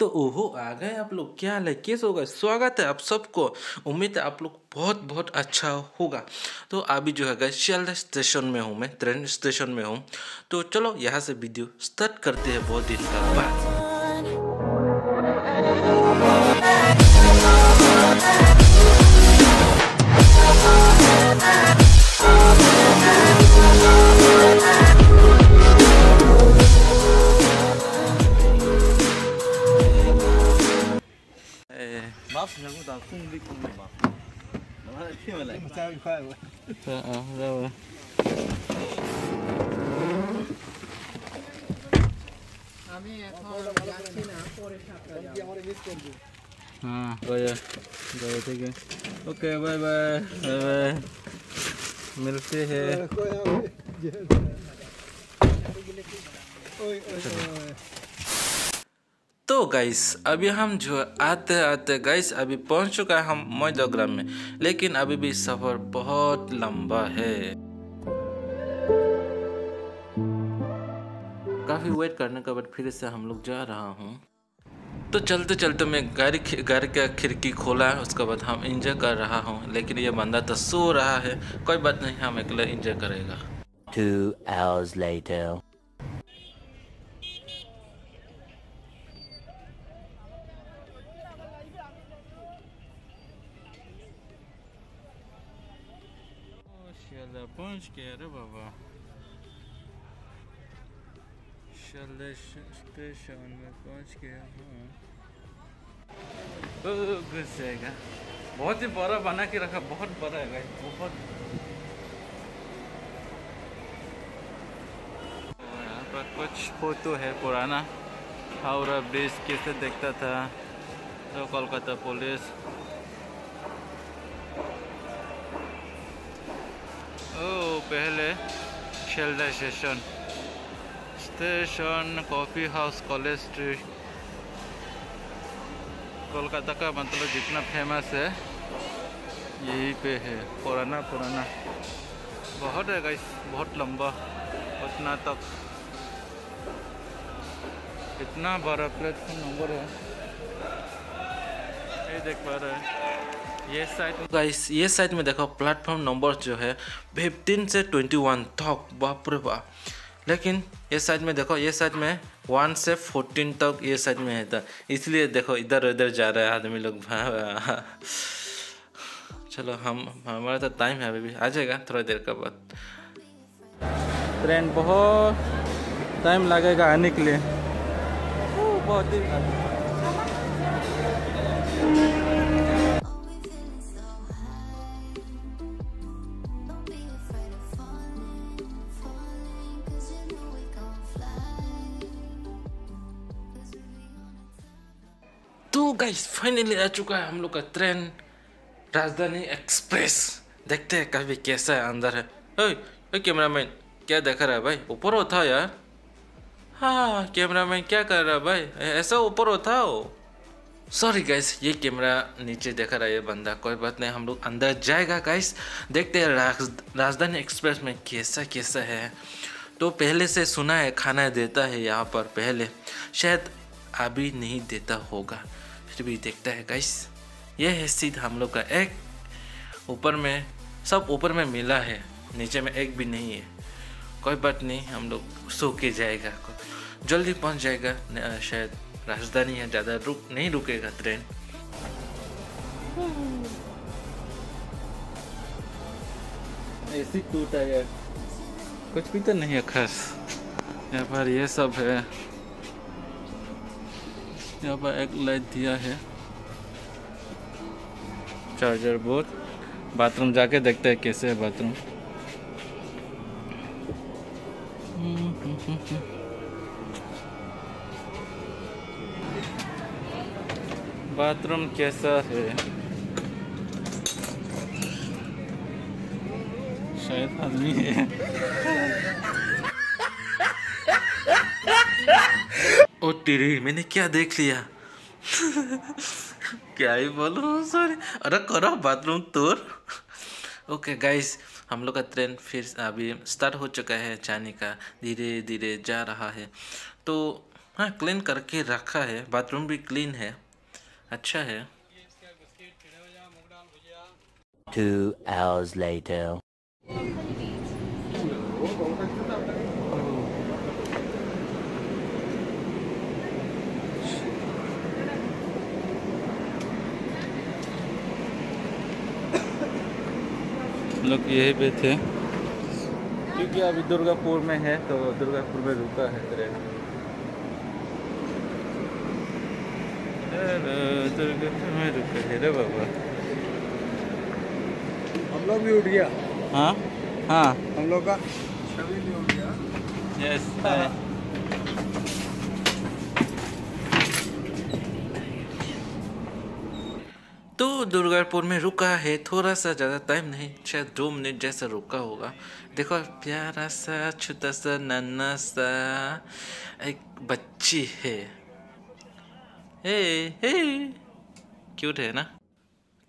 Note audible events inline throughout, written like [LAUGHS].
तो ओहो, आ गए आप लोग। क्या हाल है कैसे होगा? स्वागत है आप सबको। उम्मीद है आप लोग बहुत बहुत अच्छा होगा। तो अभी जो है शियालदा स्टेशन में हूँ मैं ट्रेन स्टेशन में हूँ। तो चलो, यहाँ से वीडियो स्टार्ट करते हैं बहुत दिन का बाद। không đi cùng mày bắp. Nó là khi mà lại. sao khoai vậy Ờ, đâu আমি এখন যাচ্ছি না পরে সাতটা যাবো আমার মিস করবি हाँ गया गए ठीक है okay bye bye bye bye मिलते हैं गाइस अभी हम जो आते आते गाइस अभी पहुँच चुका है हम मोइदोग्राम में, लेकिन अभी भी सफ़र बहुत लंबा है। काफ़ी वेट करने के बाद फिर से हम लोग जा रहा हूँ। तो चलते चलते मैं गाड़ी गाड़ी का खिड़की खोला है उसके बाद हम इंजॉय कर रहा हूँ, लेकिन ये बंदा तो सो रहा है, कोई बात नहीं, हम अकेले इंजॉय करेगा। Two hours later. रे बाबा स्टेशन में पहुँच गया हूँ घुस जाएगा बहुत ही बड़ा बना के रखा, बहुत बड़ा है भाई, बहुत। यहाँ पर कुछ फ़ोटो है पुराना। हावड़ा ब्रिज कैसे देखता था? तो कोलकाता पुलिस पहले Sealdah station station coffee house college street Kolkata का मतलब जितना फ़ेमस है, यहीं पे है। पुराना पुराना। बहुत है गाइस बहुत लंबा, उतना तक। इतना बड़ा प्लेटफॉर्म नंबर है। ये देख पा रहे हैं। ये साइड गाइस ये साइड में देखो प्लेटफॉर्म नंबर जो है 15 से 21 तक बाप रे बाप। लेकिन ये साइड में देखो ये साइड में वन से 14 तक ये साइड में है था इसलिए देखो इधर उधर जा रहा है आदमी लोग। [LAUGHS] चलो हम हमारा तो टाइम है अभी भी। आ जाएगा थोड़ा देर के बाद। ट्रेन बहुत टाइम लगेगा आने के लिए। बहुत ही गाइस फाइनली आ चुका है हम लोग का ट्रेन। राजधानी एक्सप्रेस। देखते हैं कभी कैसा है अंदर है। ओए कैमरामैन क्या देख रहा है भाई? ऊपर उठा यार। हाँ कैमरामैन क्या कर रहा है भाई? ऐसा ऊपर होता हो सॉरी गाइस ये कैमरा नीचे देख रहा है ये बंदा। कोई बात नहीं हम लोग अंदर जाएगा गाइस देखते हैं राज, राजधानी एक्सप्रेस में कैसा कैसा है। तो पहले से सुना है खाना देता है यहाँ पर पहले। शायद अभी नहीं देता होगा। फिर भी देखता है गाइस ये है सीध हम लोग का एक ऊपर में, सब ऊपर में मिला है, नीचे में एक भी नहीं है। कोई बात नहीं, हम लोग सो के जाएगा। जल्दी पहुँच जाएगा शायद राजधानी है ज़्यादा रुक, नहीं रुकेगा ट्रेन ऐसी टूटा है। कुछ भी तो नहीं है खास। यहाँ पर ये सब है। यहाँ पर एक लाइट दिया है। चार्जर बोर्ड बाथरूम जाके देखते हैं कैसे है बाथरूम बाथरूम कैसा है? शायद आदमी है। ओ तेरी, मैंने क्या देख लिया? [LAUGHS] क्या ही बोल सॉरी अरे करो, बाथरूम तोड़। ओके गाइस हम लोग का ट्रेन फिर अभी स्टार्ट हो चुका है जाने का। धीरे धीरे जा रहा है। तो हाँ क्लीन करके रखा है। बाथरूम भी क्लीन है। अच्छा है। Two hours later. लोग यहीं पे थे। क्योंकि अभी दुर्गापुर में है तो दुर्गापुर में रुका है ट्रेन। दुर्गापुर में रुका है रे बाबा। हम लोग भी उठ गया। हाँ? हाँ। हम लोग का छवि भी उठ गया। यस तो दुर्गापुर में रुका है थोड़ा सा ज़्यादा टाइम नहीं, शायद दो मिनट जैसा रुका होगा। देखो, प्यारा सा छोटा सा, नन्ना सा, एक बच्ची है। हे हे क्यूट है ना?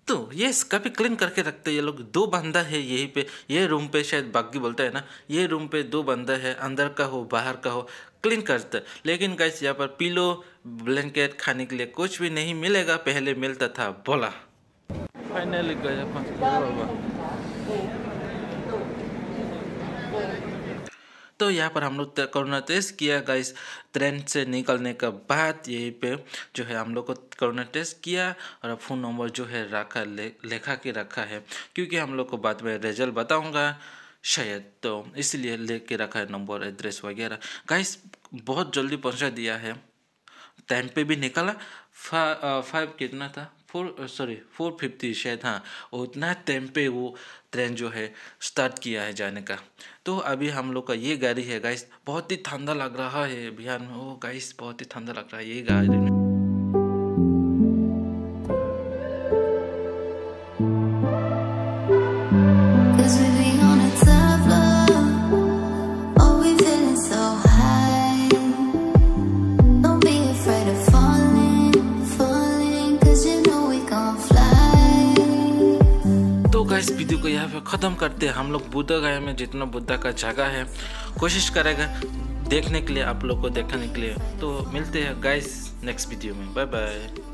तो ये काफ़ी क्लीन करके रखते हैं ये लोग। दो बंदा है यहीं पे, ये रूम पे शायद बाकी बोलता है ना, ये रूम पे दो बंदा है, अंदर का हो, बाहर का हो क्लीन करते लेकिन गाइस यहाँ पर पिलो ब्लैंकेट खाने के लिए कुछ भी नहीं मिलेगा पहले मिलता था बोला। फाइनली गया तो यहाँ पर हम लोग कोरोना टेस्ट किया गाइस ट्रेन से निकलने के बाद यहीं पे जो है हम लोग को कोरोना टेस्ट किया और फ़ोन नंबर जो है रखा ले, लिखा के रखा है। क्योंकि हम लोग को बाद में रिज़ल्ट बताऊँगा शायद तो इसलिए लेके रखा है नंबर एड्रेस वगैरह। गाइस बहुत जल्दी पहुँचा दिया है। टाइम पे भी निकला फाइव कितना था? फोर सॉरी फोर फिफ्टी शायद हाँ और उतना टाइम पे वो ट्रेन जो है स्टार्ट किया है जाने का। तो अभी हम लोग का ये गाड़ी है गाइस बहुत ही ठंडा लग रहा है बिहार में। ओ गाइस बहुत ही ठंडा लग रहा है ये गाड़ी। में गाइस वीडियो को यहाँ पे ख़त्म करते हैं। हम लोग बुद्धा गया में, जितना बुद्धा का जगह है, कोशिश करेगा देखने के लिए, आप लोग को देखने के लिए। तो मिलते हैं गाइस नेक्स्ट वीडियो में। Bye bye